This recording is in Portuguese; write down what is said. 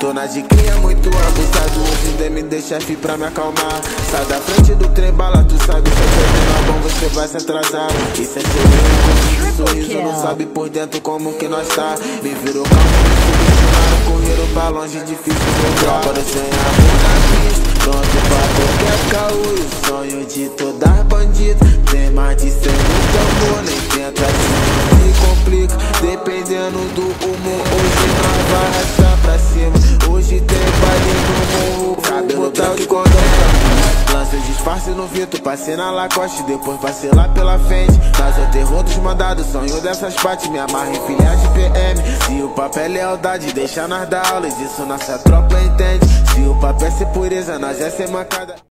Tô na diquinha muito abusado Hoje DMD chefe pra me acalmar. Sai da frente do trem bala, tu sabe Se eu bom você vai se atrasar. E sem ser sorriso Não sabe por dentro como que nós tá. Me virou calmo, me Correram pra longe, difícil voltar Parecendo a bunda Pronto pra qualquer caô O de todas bandidas Tem mais de cem muito amor Nem tenta se complica Dependendo do humor. Hoje nós vai arrastar pra cima. Hoje tem baile no morro. Cabelo tal de condão Lança disfarce no Vito Passei na Lacoste Depois passei lá pela frente. Nós o terror dos mandados Sonho dessas partes. Me amarra em filha de PM Se o papel é lealdade Deixa nós dar aulas Isso nossa tropa entende. Se o papel é ser pureza Nós é ser mancada